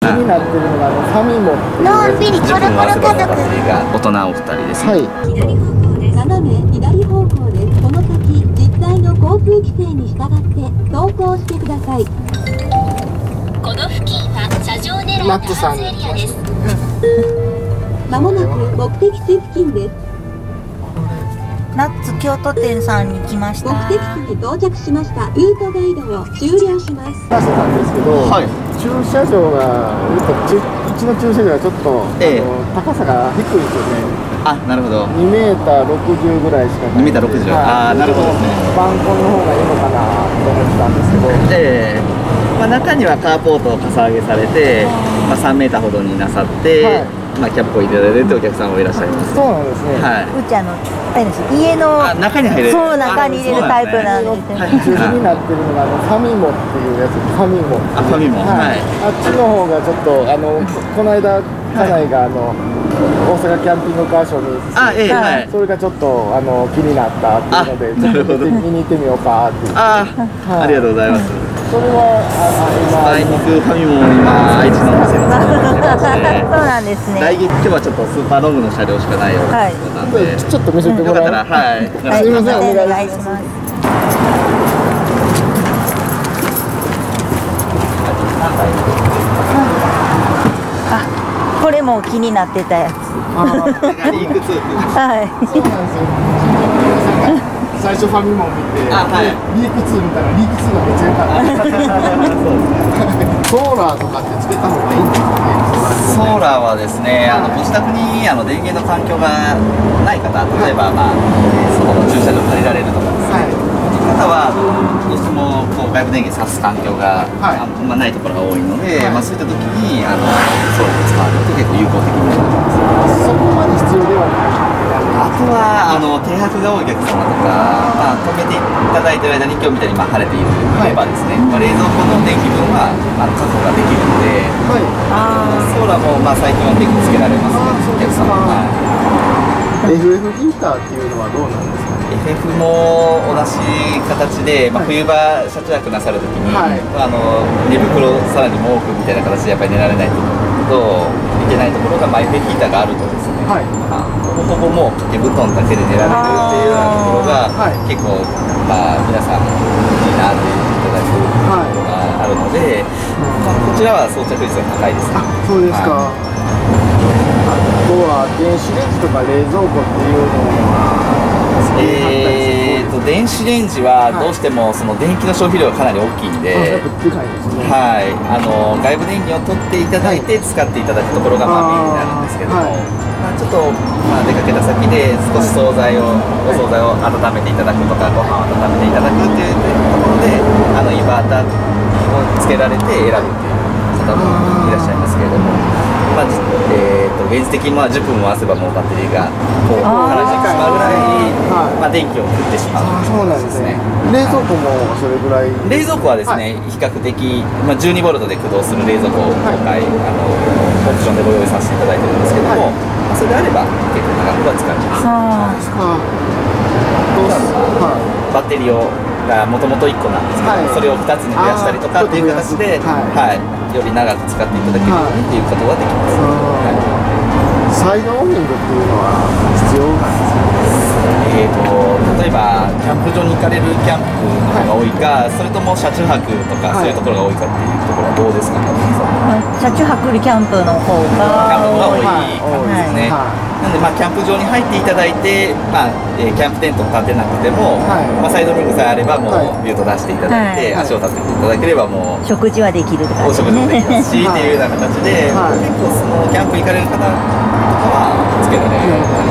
気になってるのがあのファミモのんびりコロコロ家族。が大人お二人です、はい。左方向です斜め左方向ですこの先実際の交通規制に従って走行してください。この付近は車上狙いのマットさんハウスエリアです。まもなく目的地付近です。ナッツ京都店さんに来ました。目的地に到着しました。ルートガイドを終了します。バスなんですけど、はい駐車場がうちうちの駐車場はちょっと、ええ。高さが低いんですよね。あなるほど。2メーター60ぐらいしかない2メーター60あーなるほどですね。バンコンの方がいいのかなと思ってたんですけど。ええ。まあ、中にはカーポートをかさ上げされて、まあ、3メーターほどになさって、はいまあ、キャップを入れられるというお客さんもいらっしゃいます。そうなんですね、はい。うちあの家のあ中に入れる。そう中に入れるタイプなんですよ。はい。中心になってるのがあのファミモっていうやつ。ファミモ。あファミモ。はい、はい。あっちの方がちょっとあのここの間家内があの、大阪キャンピングカーショーにあええはい。それがちょっとあの気になったっていうのでちょっと見に行ってみようかっていう。あはい。ありがとうございますそれはあああいに今くファミも今愛知のお店に そうなんですね。来月今日はちょっとスーパーロングの車両しかないようなはいことなんで、ちょっと見せてもらったらはい、はい。すい。ませんおお願いします。あこれも気になってたやつ。はい最初ファミモン見て、あはい。でリーク2見たらリーク2がめっちゃ良かったソーラーとかってつけた方がいいんですかね？ソーラーはですね、あのご自宅にあの電源の環境がない方、例えば、まあ、そこの駐車場借りられるとかですね、はい。そういう方はどうしてもこう外部電源さす環境が、はい。あんまないところが多いので、はい。まあ、そういった時にあのソーラーを使われると結構有効的になります。そこまで必要ではないあとはあの停泊が多いお客様とか、まあ、止めていただいてる間に今日みたいにまあ晴れているればですね、まあ、冷蔵庫の電気分はあの確保ができるので。はい。あソーラーもまあ最近は結構つけられますね、お客様。はい FF ヒーターっていうのはどうなんですか FF も同じ形で、まあ、冬場車中泊なさるときに、はい。あの寝袋さらに毛布みたいな形でやっぱり寝られないといけないところが、まあ、FF ヒーターがあるとですね、はい。まあ、ほぼほぼもう掛け布団だけで寝られるっていうようなところが、はい。結構、まあ、皆さんいいなって言っていただくところがあるので、まあ、こちらは装着率が高いですね。あそうですか、あとは電子レンジとか冷蔵庫っていうのはえーと電子レンジはどうしてもその電気の消費量がかなり大きいんで、っぱでかいはい、あの外部電源を取っていただいて使っていただくところがまあメインになるんですけども、はい。まあ、ちょっと、まあ、出かけた先で少し惣菜をお惣菜を温めていただくとかご飯を温めていただくっていうところであのインバーターをつけられて選ぶっていう現実的にまあ10分も回せばもうバッテリーがこうあー。空にしてしまうぐらい、はい。まあ、電気を食ってしまう。あそうなんですね。冷蔵庫もそれぐらい？冷蔵庫はですね、比較的、まあ、12ボルトで駆動する冷蔵庫を今回、あのオプションでご用意させていただいてるんですけども、はい。まあ、それであれば結構長くは使えます。あですか。どうすはバッテリーをがもともと1個なんですけど、はい。それを2つに増やしたりとかっていう形で、はい。より長く使っていただけるようにっていうことができます、はいはいサイドオーニングっていうのは必要なんですか？えー、と例えばキャンプ場に行かれるキャンプの方が多いか、それとも車中泊とか、はい。そういうところが多いかっていうところはどうですか？ね、ー車中泊よりキャンプの方キャがンプが多いはい感じですね。はなんで、まあ、キャンプ場に入っていただいて、まあえーキャンプテントを立てなくても、はい。まあ、サイドリングさえあれば、もう、はい。ビュート出していただいて、はい。足を立てていただければ、もう、食事はできるって感お食事もできますし、はい。っていうような形で、はい。結構そのキャンプ行かれる方とかは、つけられるよう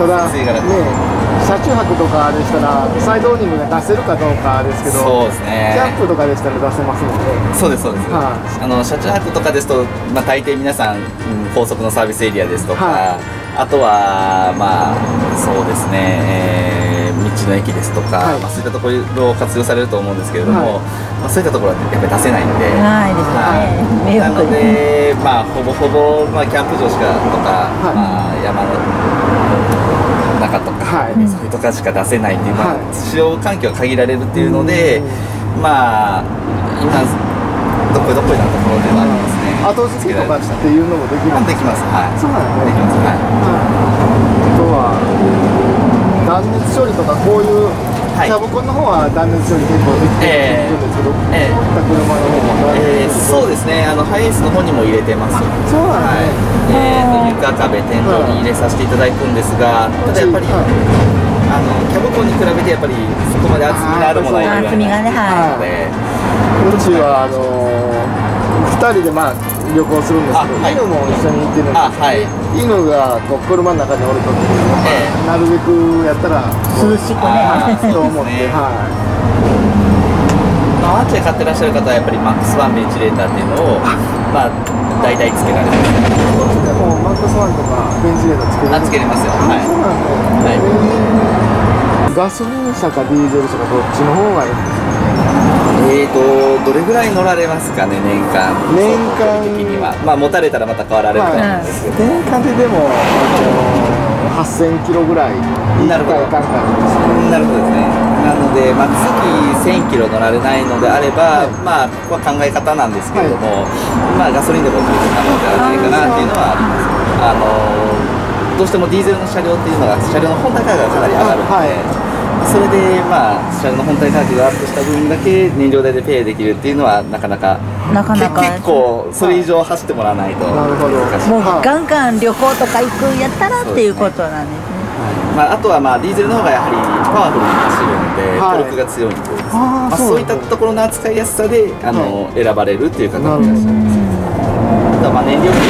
ただね車中泊とかでしたらサイドオーニングが出せるかどうかですけどそうですね。キャンプとかでしたら出せますもんね。そうですそうです、はい。あの車中泊とかですと、まあ、大抵皆さん、うん高速のサービスエリアですとか、はあとはまあそうですね、えー道の駅ですとか、はい。まあ、そういったところを活用されると思うんですけれども、はい。まあ、そういったところはやっぱり出せないので。ないですね。迷なので、まあ、ほぼほぼ、まあ、キャンプ場しかとか、はい。まあ、山の中とか、はい。とかしか出せないっていう、まあはい。使用環境が限られるっていうので、まあ今どこどこいなところではありますね。後付けとかっていうのもできるんできます。はい。そうなんだねできます。はい。あとは断熱処理とかこういう、はい。キャブコンの方は断熱処理結構できてええるんですけど、ええ。こういった車の方もえー、そうですね。あのハイエースの方にも入れてます。そうなんはいですね、えー、と床壁天井に入れさせていただくんですがただやっぱりはい。あのキャブコンに比べてやっぱりそこまで厚みのあるものは入れられない厚みがねはのでうちはあのー、2人でまあ旅行するんですけど、あはい。犬も一緒に行ってるんですあはい。犬がこう車の中におるときに、えなるべくやったら涼しくあねと思って、はい。まあ、アーチェ買ってらっしゃる方はやっぱりマックスワンベンチレーターっていうのをまあ大体つけられますこっちでもマックスワンとかベンチレーターつけれる。あつけれますよ。はい。そうなんだ。よ、はい。ガソリン車かディーゼル車かどっちの方がいいんですか？えーとどれぐらい乗られますかね年間？年間。的には。まあ持たれたらまた変わられると思うんですけど、年間ででも、あの8000キロぐらい。なるほど。なるほどですね。なので、まあ、月1000キロ乗られないのであれば、はい。まあここは考え方なんですけれども、まあガソリンでも十分なのではないかなっていうのはあります。あのどうしてもディーゼルの車両っていうのが車両の本体価格がかなり上がるので、はいそれでまあ車両の本体価格がアップした分だけ燃料代でペイできるっていうのはなかなかなかなかけ結構それ以上走ってもらわないとなるほど。もうはいガンガン旅行とか行くんやったらっていうことなんですね。まあ、あとはまあディーゼルの方がやはりパワフルに走るので、はい。トルクが強いんで、まあ、そう。いったところの扱いやすさであの、選ばれるっていう方もいらっしゃいますあとはまあ燃料費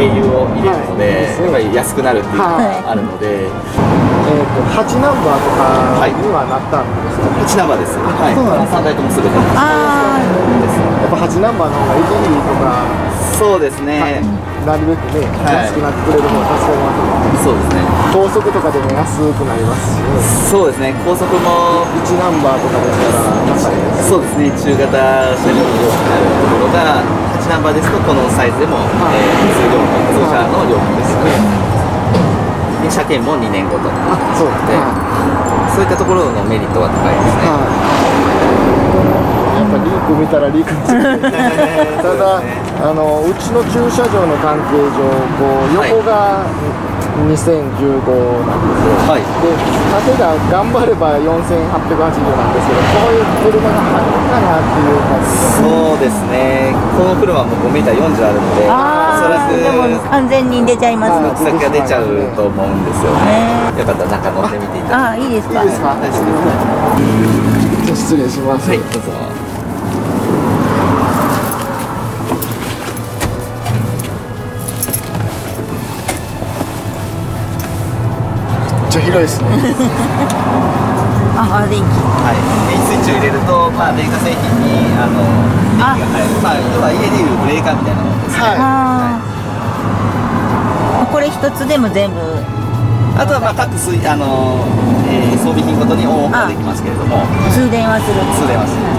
軽油を入れるので、はい。やっぱり安くなるっていうのはい。があるので、えー、と8ナンバーとかはいにはなったんですか、8ナンバーです、はい、そうなんです3台ともすべてです。あやっぱ8ナンバーの方がエネルギーとか、そうですね、なるべくね、はい。安くなってくれるのは助かります。そうですね。高速とかでも安くなりますし、ね、そうですね。高速も1ナンバーとかでしたらそうですね、中型車両になるところが、8ナンバーですと、このサイズでも、はいえー通料金、普通車の料金ですよね。で車検も2年ごとにあそうで、はそういったところのメリットは高いですね。はい、やっぱリーク見たらリークついてただあのうちの駐車場の関係上こう横が2015なんですよ、はい。で縦が頑張れば4880なんですけどこういう車が入るかなっていう感じで。そうですね、この車も 5m40 あるので、そらあーでもく完全に出ちゃいますはい草木が出ちゃうと思うんですよね。よかったら中乗ってみていただああいいですか。いいですか大丈夫です。じゃあ失礼します、はい、どうぞ。広いですね。ああ電気。はい、電気スイッチを入れると、まあ、電化製品にあの電気が入る、まあ、要は家でいうブレーカーみたいなものですね。はああこれ一つでも全部。あとはまあ各水あの、えー装備品ごとにオンオフができますけれども、通電はする。通電はしない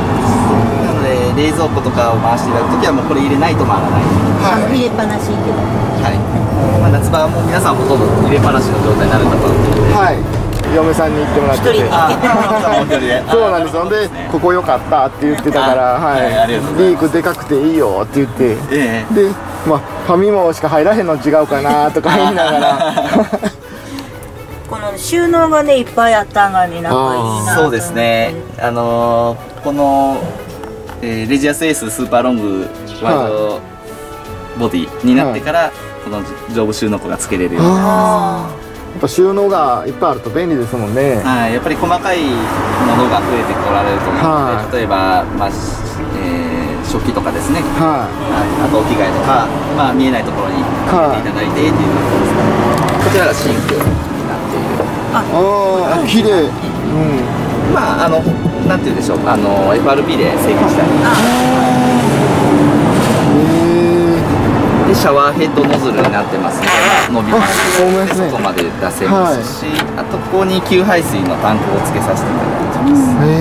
なので冷蔵庫とかを回していただくときはもうこれ入れないと回らない。あはい。入れっぱなしってこと。はい。まあ夏場はもう皆さんほとんど入れっぱなしの状態になるかと思うので。はい。嫁さんに行ってもらってて。そうなんですよ。でここ良かったって言ってたから、あはい。リークでかくていいよって言って。ええ。でまあファミマしか入らへんの違うかなとか言いながら。この収納がねいっぱいあったがになんかいいなと思って。そうですね。あのーこの、えーレジアスエーススーパーロングワイドボディになってから、この上部収納庫が付けれるように。なりまあー。やっぱ収納がいっぱいあると便利ですもんね。す。はい、やっぱり細かいものが増えてこられると思うのはい。で、例えば、まあしえー食器とかですね、ははい。あとお着替えとか、まあ、見えないところに入れていただいてっていうところですね。こちらがシンクになっている。いああ綺麗。うん。まあ、あの、なんて言うんでしょう、あの、FRP で制御したり。へでシャワーヘッドノズルになってますので、まあ、伸びます。あそうなんですね。外まで出せますし、あとここに給排水のタンクをつけさせていただいてます、えへ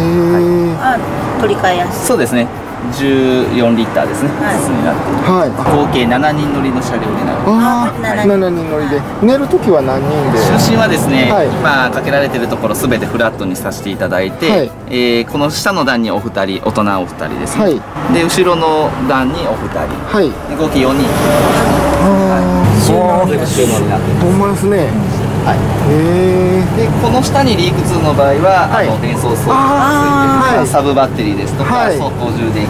えあ取り替えやすい。そうですね14リッターですね、はい。筒になっている。はい。合計7人乗りの車両になる。ああ7 7人乗りで。寝るときは何人で？就寝はですね、はい。今かけられてるところすべてフラットにさせていただいて、はい。えーこの下の段にお二人大人お二人ですね、はい。で後ろの段にお二人。はい。で合計4人。ああ収納全部収納になっています。ほんまですねはい。へえでこの下にリーク2の場合は、はい。あの電装装置あーはいがついてるサブバッテリーですとか、はい。走行充電器。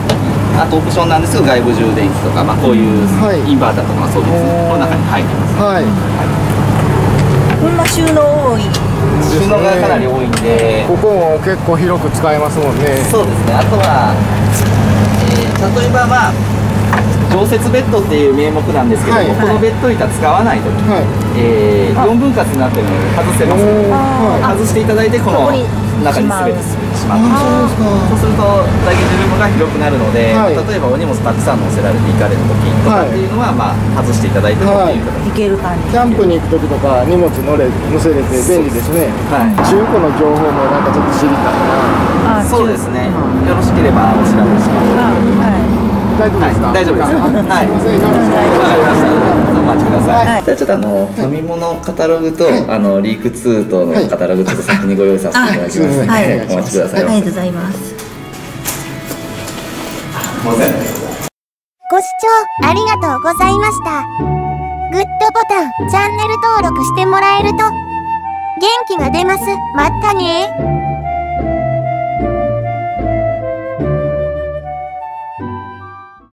あとオプションなんですけど外部充電器とか、まあ、こういうはい。インバーターとかそうですねこの中に入ってます。はい。ほんま収納多い収納がかなり多いんで。ここも結構広く使えますもんね。そうですね。あとは、えー例えばまあ常設ベッドっていう名目なんですけども、はい。このベッド板使わない時、はい。え4分割になってるので外せます。はい外していただいてこの中に全てしまってあそうするとダゲージルームが広くなるので、はい。例えばお荷物たくさん乗せられて行かれる時とかっていうのは、まあ外していただいてもっていう形いける感じ。キャンプに行く時とか荷物乗れ乗せれて便利ですね。はい。中古の情報もなんかちょっと知りたいな。あそうですね、よろしければお調べします。あはい大丈夫ですか、はい大丈夫です。はい。すい。ませんよろしくお願い。しわかりました。お待ちください。はい。じゃあちょっとあのファミモのカタログと、あのリーク2とのカタログちょっと先にご用意させていただきます。ので、あはい。お待ちください。ありがとうございます。ご視聴ありがとうございました。グッドボタン、チャンネル登録してもらえると元気が出ます。まったね